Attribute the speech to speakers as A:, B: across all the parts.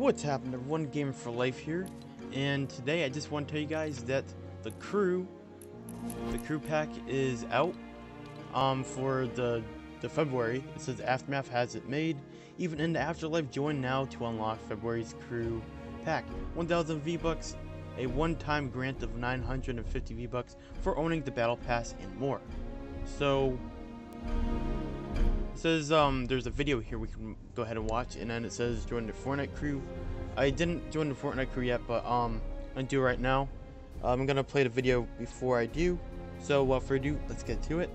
A: What's happening everyone, Gamer for Life here, and today I just want to tell you guys that the crew, the crew pack is out um, for the, the February. It says Aftermath has it made. Even in the Afterlife, join now to unlock February's crew pack. 1000 V-Bucks, a one-time grant of 950 V-Bucks for owning the Battle Pass and more. So, it says um, there's a video here we can go ahead and watch, and then it says join the Fortnite crew. I didn't join the Fortnite crew yet, but um, I'm do right now. I'm gonna play the video before I do. So without further ado, let's get to it.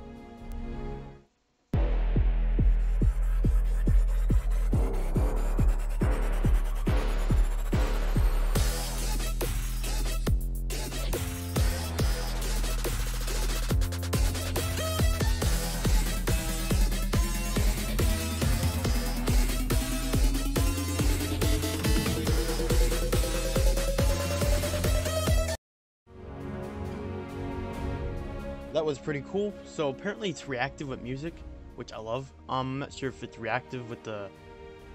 A: That was pretty cool. So apparently it's reactive with music, which I love. Um, I'm not sure if it's reactive with the,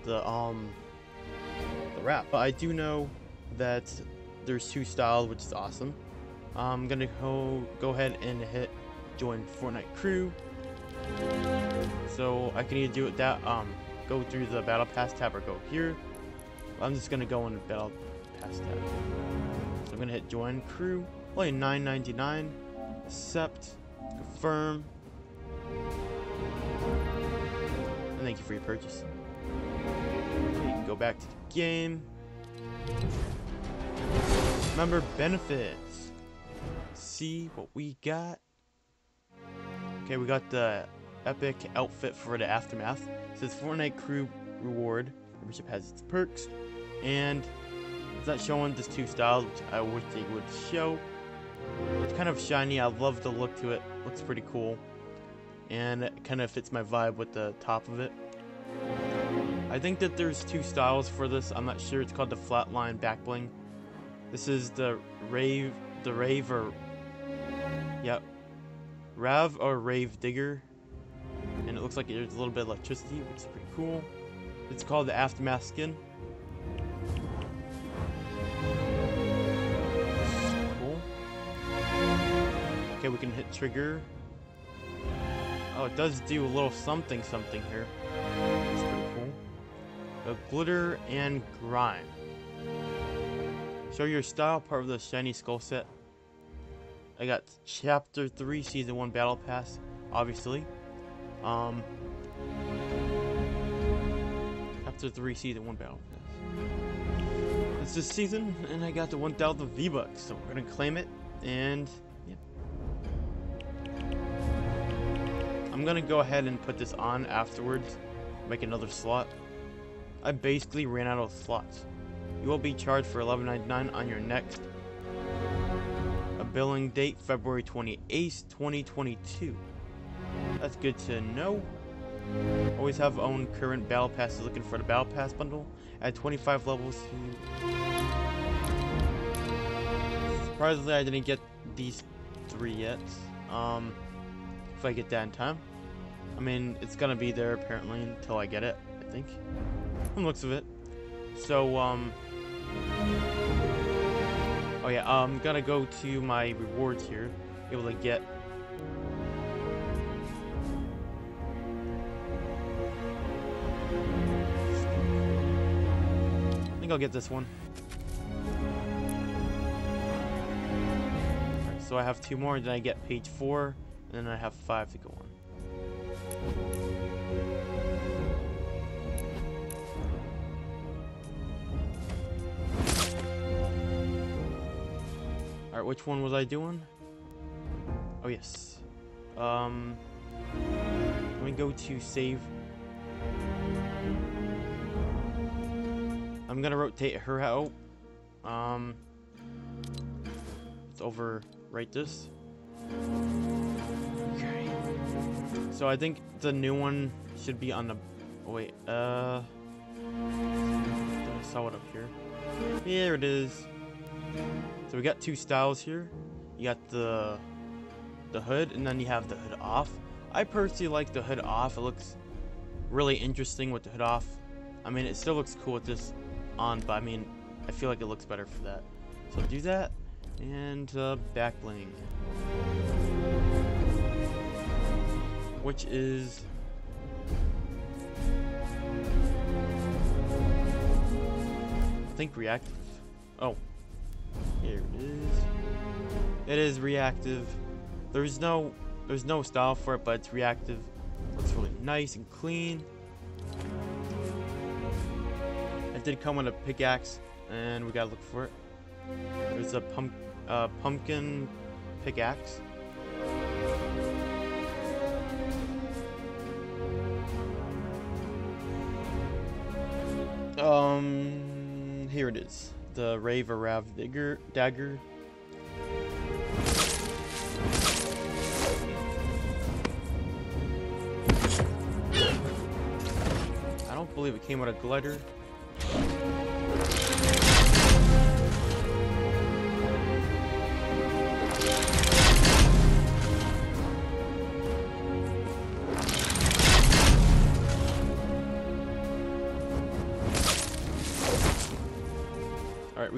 A: the um, the rap, but I do know that there's two styles, which is awesome. I'm gonna go go ahead and hit join Fortnite crew. So I can either do it that um go through the battle pass tab or go here. I'm just gonna go in the battle pass tab. So I'm gonna hit join crew. Only 9.99 accept, confirm, and thank you for your purchase. Okay, go back to the game. Member benefits. See what we got. Okay, we got the epic outfit for the aftermath. It says Fortnite crew reward. Membership has its perks, and it's not showing this two styles, which I wish they would show. It's kind of shiny. I love the look to it. Looks pretty cool. And it kind of fits my vibe with the top of it. I think that there's two styles for this. I'm not sure. It's called the flatline back bling. This is the rave, the rave or, yep, Rav or Rave Digger. And it looks like there's a little bit of electricity, which is pretty cool. It's called the Aftermath skin. Okay, we can hit trigger. Oh, it does do a little something something here. That's pretty cool. The glitter and grime. Show your style, part of the shiny skull set. I got chapter 3 season 1 battle pass, obviously. Um Chapter 3 season 1 battle pass. It's this season and I got the 1000 V-bucks, so we're going to claim it and I'm gonna go ahead and put this on afterwards, make another slot. I basically ran out of slots. You will be charged for $11.99 on your next a billing date February 28th, 2022. That's good to know. Always have own current battle passes looking for the battle pass bundle at 25 levels. To Surprisingly, I didn't get these three yet. Um, if I get that in time. I mean, it's gonna be there apparently until I get it, I think. From looks of it. So, um... Oh yeah, I'm gonna go to my rewards here. Able to get... I think I'll get this one. so I have two more, then I get page four, and then I have five to go on. Alright, which one was I doing? Oh, yes. Um, let me go to save. I'm gonna rotate her out. Um, let's overwrite this. So I think the new one should be on the. Oh, wait. Uh. I saw it up here. Here it is. So we got two styles here. You got the the hood, and then you have the hood off. I personally like the hood off. It looks really interesting with the hood off. I mean, it still looks cool with this on, but I mean, I feel like it looks better for that. So do that, and uh, back bling. Which is... I think reactive. Oh. Here it is. It is reactive. There's no there's no style for it, but it's reactive. Looks really nice and clean. It did come with a pickaxe, and we gotta look for it. There's a pump, uh, pumpkin pickaxe. Um, here it is. The Rave Rav Digger dagger. I don't believe it came with a glider.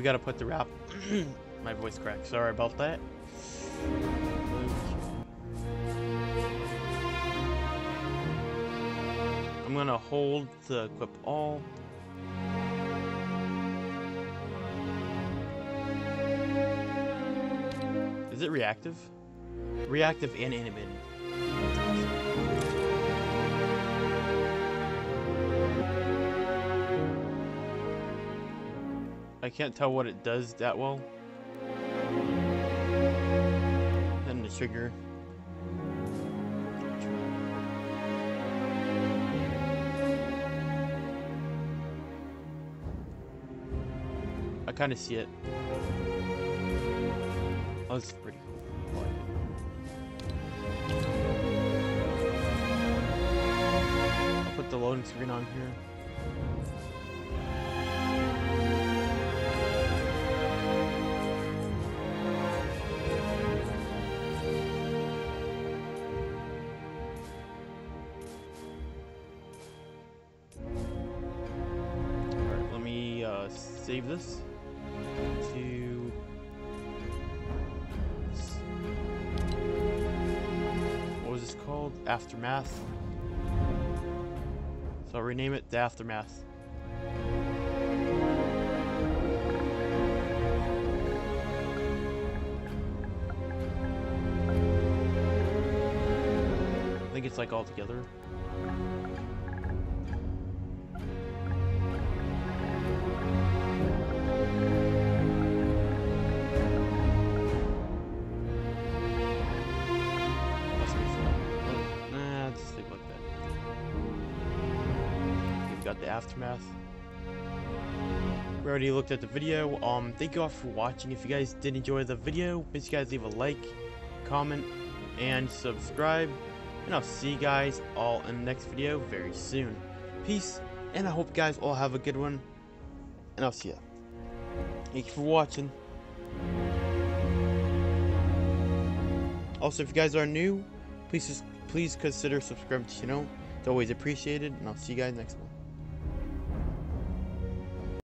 A: We gotta put the wrap. My voice cracked. Sorry about that. I'm gonna hold to equip all. Is it reactive? Reactive and animated. I can't tell what it does that well. And the trigger. I kind of see it. Oh, this is pretty cool. I'll put the loading screen on here. Save this to. What was this called? Aftermath. So I'll rename it the Aftermath. I think it's like all together. The aftermath. We already looked at the video. Um, thank you all for watching. If you guys did enjoy the video, you guys leave a like, comment, and subscribe. And I'll see you guys all in the next video very soon. Peace, and I hope you guys all have a good one. And I'll see ya. Thank you for watching. Also, if you guys are new, please please consider subscribing to the channel. It's always appreciated, and I'll see you guys next one.